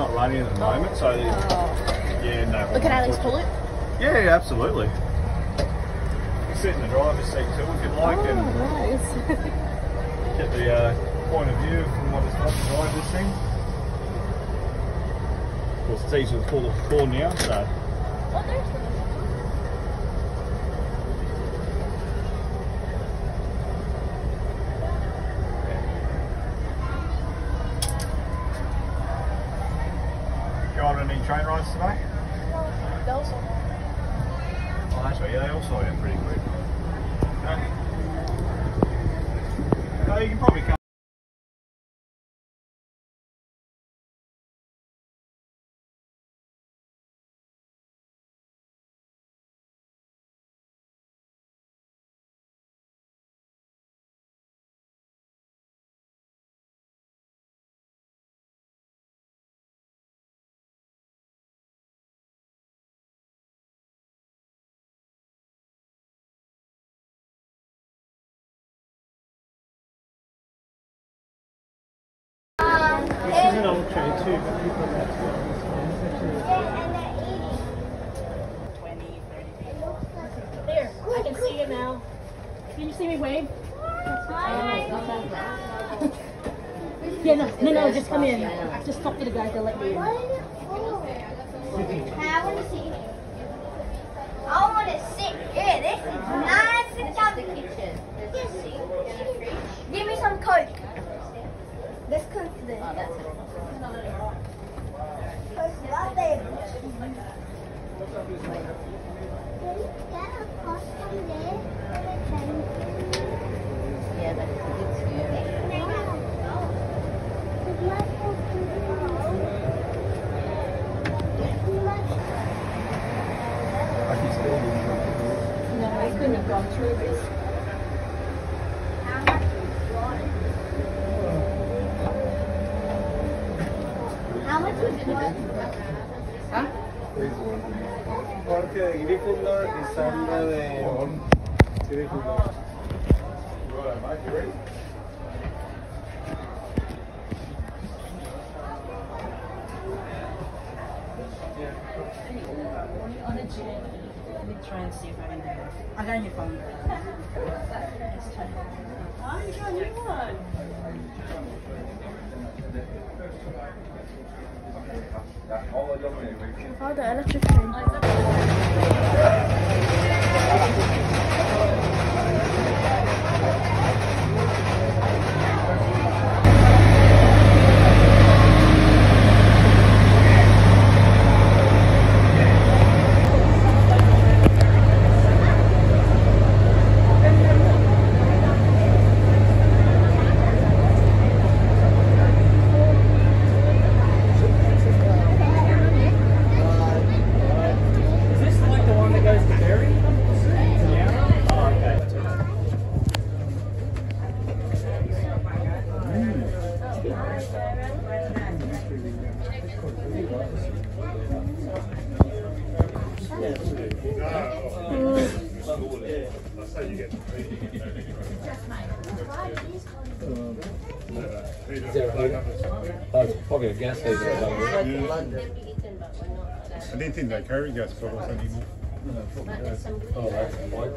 not running at the moment, so Oh. yeah, no. But can I at least pull it? Yeah, yeah, absolutely. You sit in the driver's seat too if you'd like, and Oh, nice. get the uh, point of view from what it's like to drive this thing. Of course, it's easier to pull the floor now, so. oh, there's the You on any an old train too, but people are There, I can see you now. Can you see me wave? Yeah, no, no, no, just come in. Just talk to the guys, they'll let me in. I want to see. I want to sit. Yeah, this is nice and comfy. the kitchen. There's a sink and a fridge. Give me some Coke. Let's cook this. Oh, that's it. Coke right there. Yeah, but it's a bit scary. No, I couldn't have gone through this. How much is it? Porque agrícola y samba de agrícola. On a jet. Let me try and see if I can do it. I got on your phone. Let's try. Oh, you got a new one. Oh, the electric train. Oh, it's probably a gas. I didn't think they carry gas bottles anymore. Oh, that's white.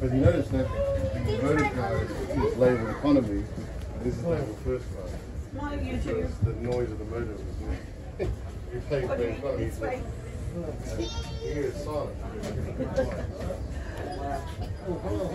But you notice that the motor car is, labeled economy. This is labeled first class. So it's the noise of the motor. Isn't it? you pay for the economy. so- Here, son. Oh, hold on,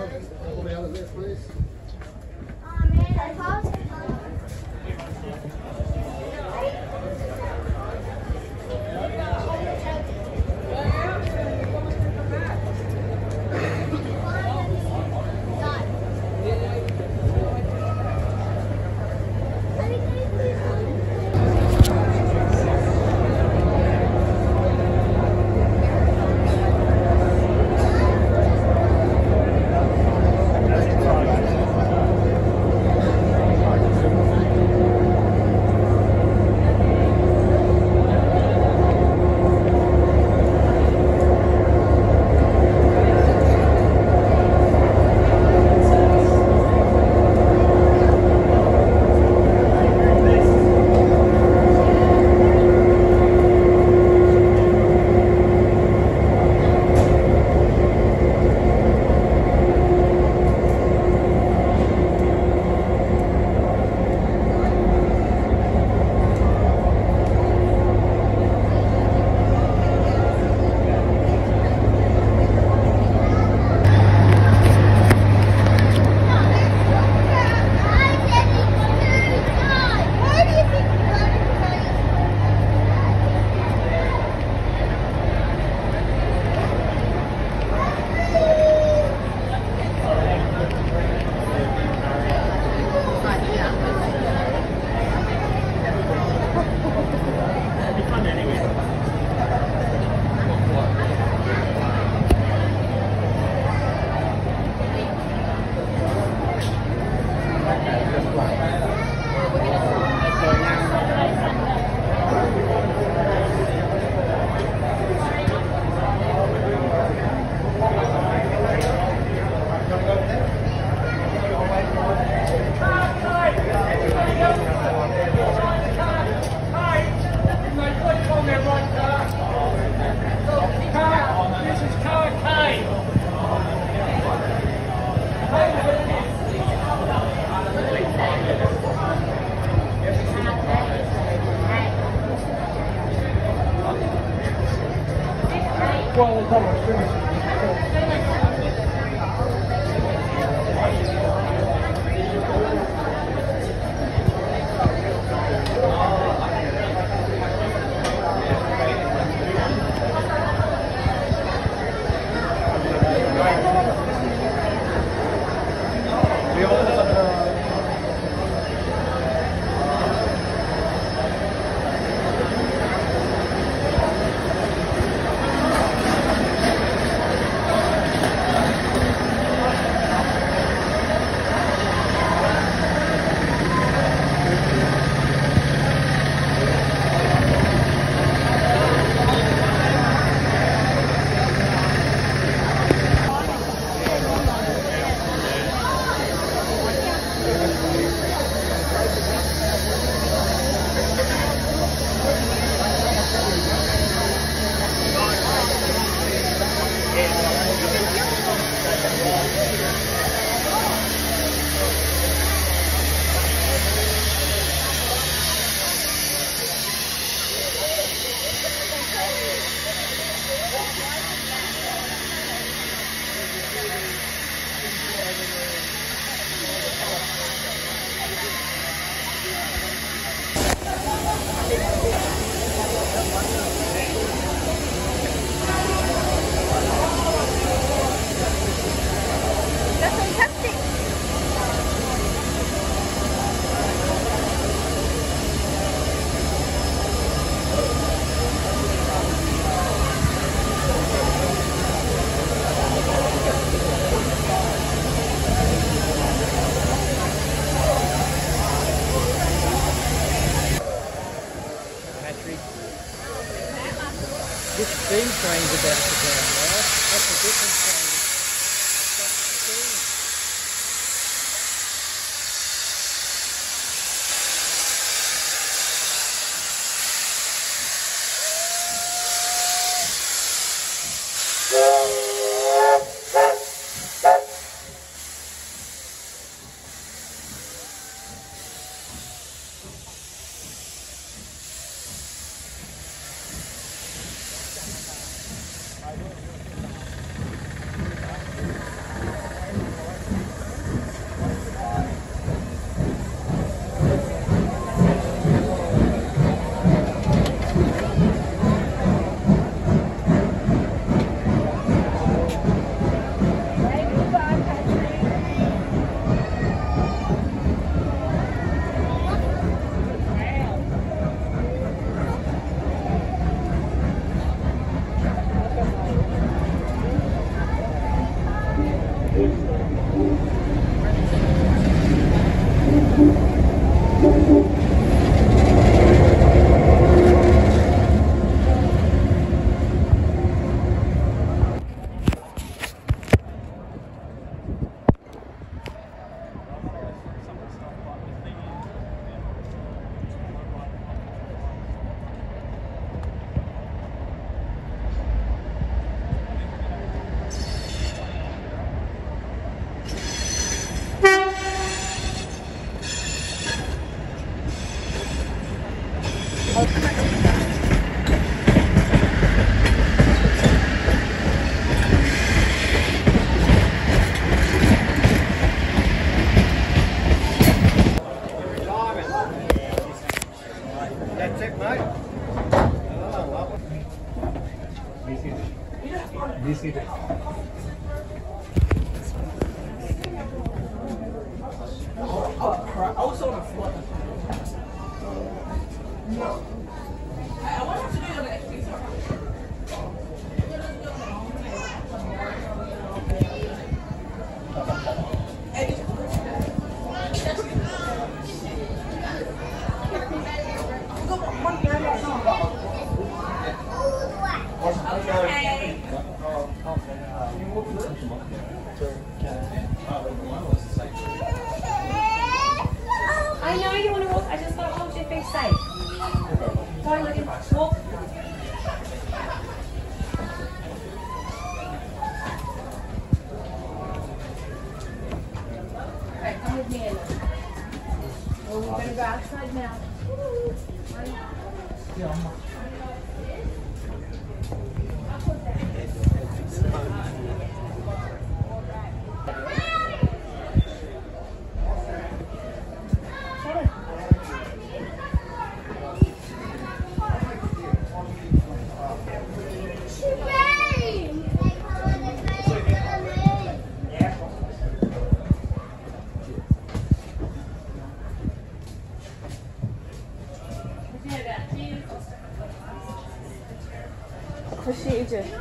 agent.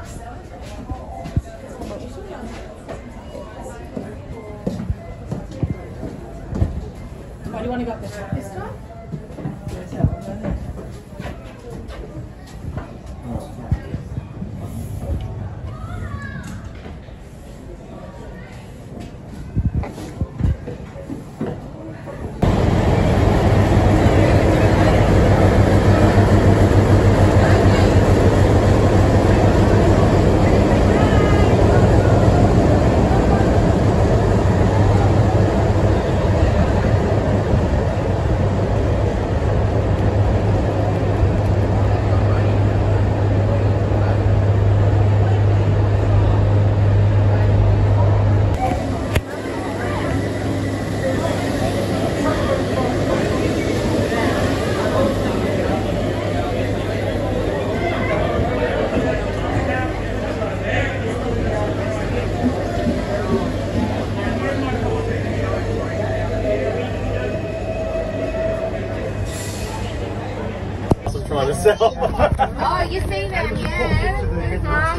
I'm trying to sell. Oh, you see them, yeah? Mum,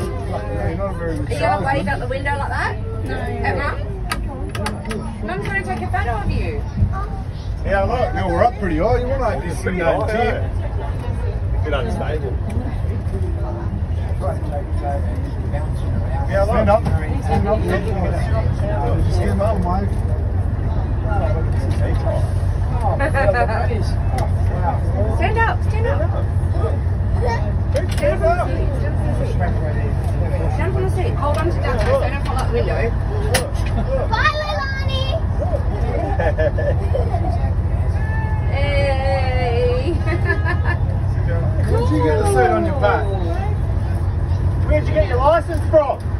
You're not very are you gonna wave out the window like that? No. At mum? Mum's gonna take a photo of you. Yeah, look, no, we're up pretty high. You want to just Pretty sit down high, tip. eh? Bit unstable. Yeah, stand up. Stand up. Stand up, mate. Stand up, stand up. Stand up. Stand on the seat. Hold on to that so don't fall out the window. Bye, Leilani. Hey. Where'd you get the suit on your back? Where'd you get your license from?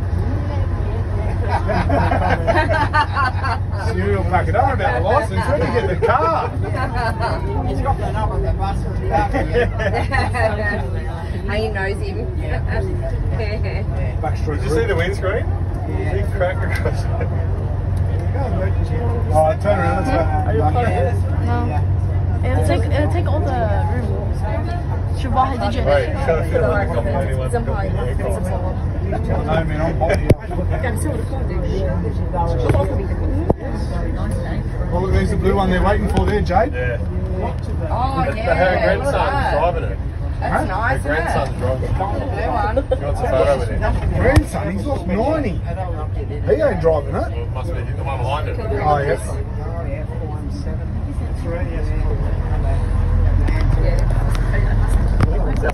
Cereal packet. I don't know about the license. Where'd you get the car? He's got the number of the bus. How you knows him? Backstreet Did you see the windscreen? Yeah. Big crack across it. Oh, turn around. Let's go. It'll take it'll take all the room. Shavaha, did you? Right, trying to feel like I'm anyone. No, man, I'm hot here. Oh, there's the blue one they're waiting for there, Jade. Yeah. Oh, The, yeah. her grandson's driving it. That's nice, Her isn't it? grandson's driving it. Blue one. He wants a photo with him. Grandson, he's lost 90. He ain't driving it. Well, it must be the one behind it. Oh, oh yes. Oh, do you want to see it?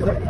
Special,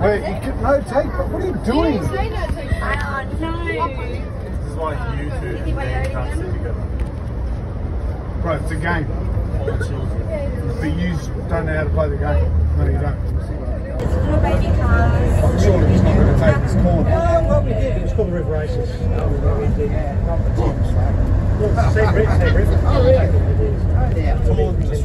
Wait, you can, no, take, what are you doing? I know. This is why YouTube and can't sit together. Bro, it's a game. All the children. But you don't know how to play the game. No, you don't. Little baby cars. I'm sure he's not going to take this corner. Well, what we did, it was called the River Races. Um, we did competitions. Well, secret, secret. Oh, really? Just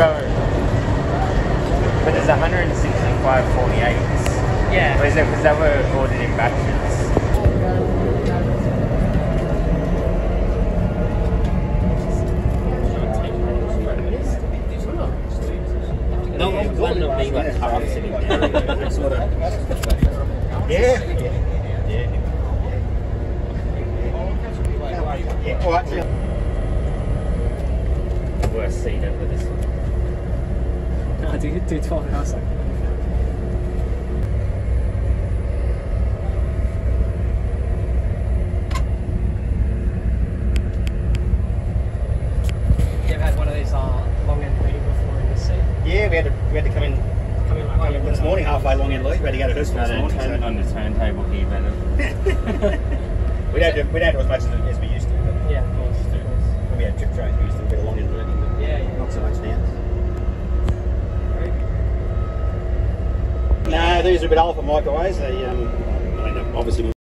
But there's 165 48s. Yeah. Because they were ordered in batches? No, one of me got caught sitting there. That's. Yeah. Yeah. Worst scene ever, this one. 啊这个这个桥 these are a bit alpha microwaves. They, um, I mean, obviously